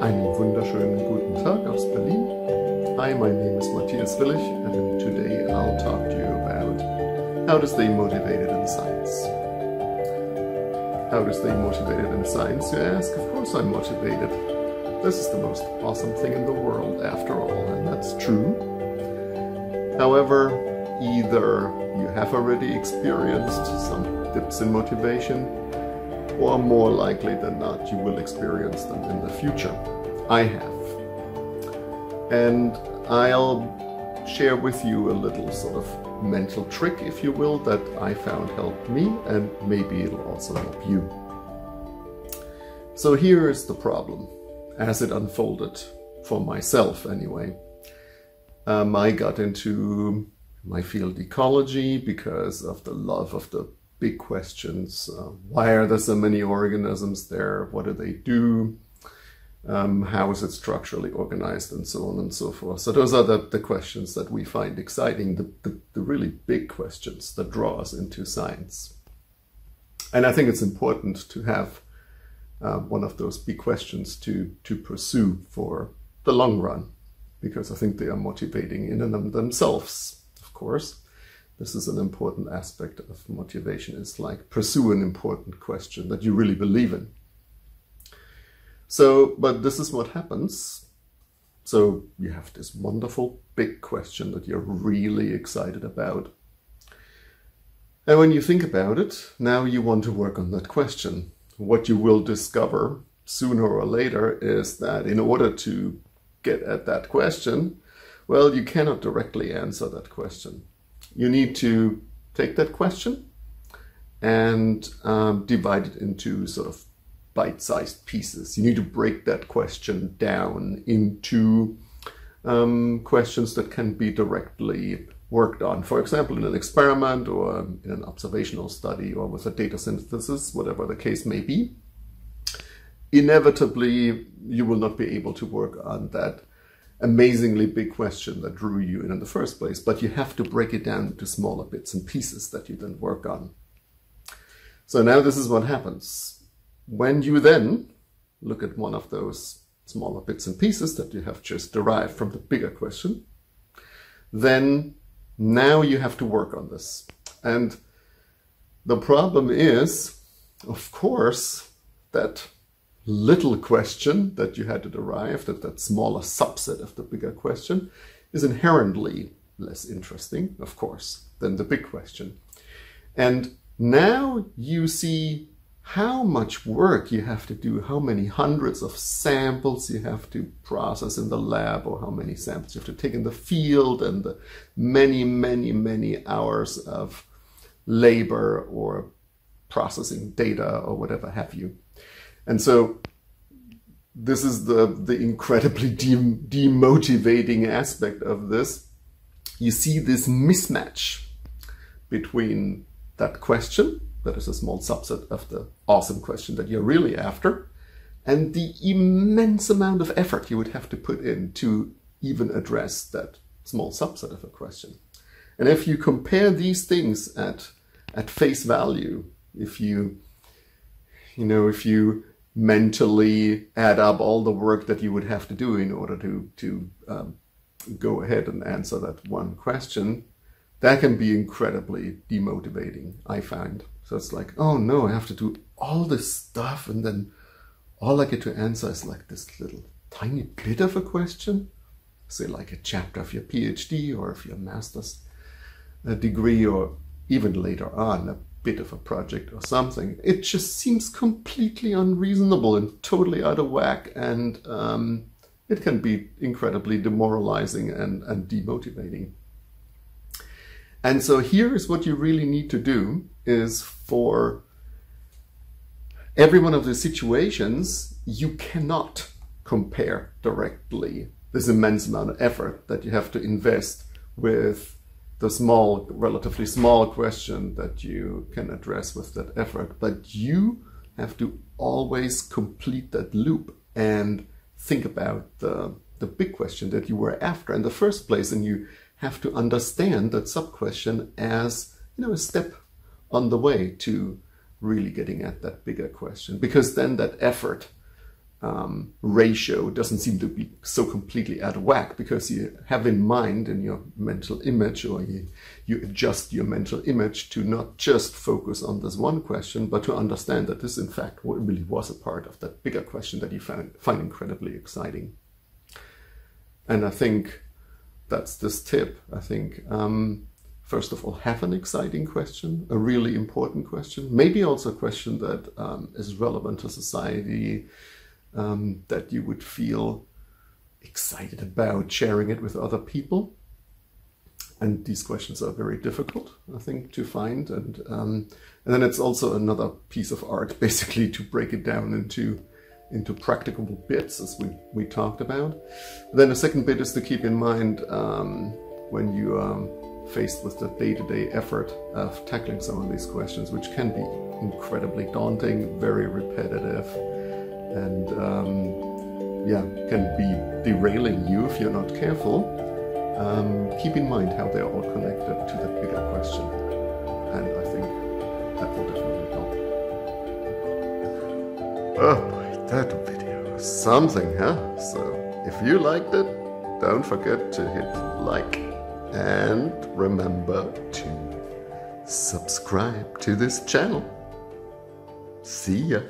Einen wunderschönen guten Tag aus Berlin. Hi, my name is Matthias Rillig and today I'll talk to you about how to stay motivated in science. How to stay motivated in science, you ask? Of course I'm motivated. This is the most awesome thing in the world after all, and that's true. However, either you have already experienced some dips in motivation or more likely than not, you will experience them in the future. I have. And I'll share with you a little sort of mental trick, if you will, that I found helped me, and maybe it'll also help you. So here is the problem, as it unfolded, for myself anyway. Um, I got into my field ecology because of the love of the big questions. Uh, why are there so many organisms there? What do they do? Um, how is it structurally organized and so on and so forth. So those are the, the questions that we find exciting, the, the, the really big questions that draw us into science. And I think it's important to have uh, one of those big questions to, to pursue for the long run, because I think they are motivating in and of themselves, of course. This is an important aspect of motivation. It's like pursue an important question that you really believe in. So, but this is what happens. So you have this wonderful big question that you're really excited about. And when you think about it, now you want to work on that question. What you will discover sooner or later is that in order to get at that question, well, you cannot directly answer that question. You need to take that question and um, divide it into sort of bite-sized pieces. You need to break that question down into um, questions that can be directly worked on. For example, in an experiment or in an observational study or with a data synthesis, whatever the case may be. Inevitably, you will not be able to work on that amazingly big question that drew you in in the first place, but you have to break it down into smaller bits and pieces that you then work on. So now this is what happens when you then look at one of those smaller bits and pieces that you have just derived from the bigger question, then now you have to work on this. And the problem is, of course, that little question that you had to derive, that, that smaller subset of the bigger question, is inherently less interesting, of course, than the big question. And now you see how much work you have to do, how many hundreds of samples you have to process in the lab, or how many samples you have to take in the field, and the many, many, many hours of labor or processing data or whatever have you. And so this is the, the incredibly de demotivating aspect of this. You see this mismatch between that question that is a small subset of the awesome question that you're really after, and the immense amount of effort you would have to put in to even address that small subset of a question. And if you compare these things at, at face value, if you, you know, if you mentally add up all the work that you would have to do in order to, to um, go ahead and answer that one question, that can be incredibly demotivating, I find. So it's like, oh no, I have to do all this stuff and then all I get to answer is like this little tiny bit of a question. Say like a chapter of your PhD or of your master's uh, degree or even later on bit of a project or something. It just seems completely unreasonable and totally out of whack and um, it can be incredibly demoralizing and, and demotivating. And so here is what you really need to do is for every one of the situations, you cannot compare directly this immense amount of effort that you have to invest with the small, relatively small question that you can address with that effort. But you have to always complete that loop and think about the, the big question that you were after in the first place. And you have to understand that sub-question as you know a step on the way to really getting at that bigger question because then that effort um, ratio doesn't seem to be so completely out of whack because you have in mind in your mental image or you, you adjust your mental image to not just focus on this one question, but to understand that this in fact really was a part of that bigger question that you find, find incredibly exciting. And I think that's this tip. I think, um, first of all, have an exciting question, a really important question, maybe also a question that um, is relevant to society, um, that you would feel excited about sharing it with other people. And these questions are very difficult, I think, to find. And um, and then it's also another piece of art, basically, to break it down into into practicable bits, as we, we talked about. then the second bit is to keep in mind um, when you are faced with the day-to-day -day effort of tackling some of these questions, which can be incredibly daunting, very repetitive, and um, yeah, can be derailing you if you're not careful. Um, keep in mind how they're all connected to the bigger question, and I think that will definitely help. Oh boy, that video was something, huh? So if you liked it, don't forget to hit like and remember to subscribe to this channel. See ya.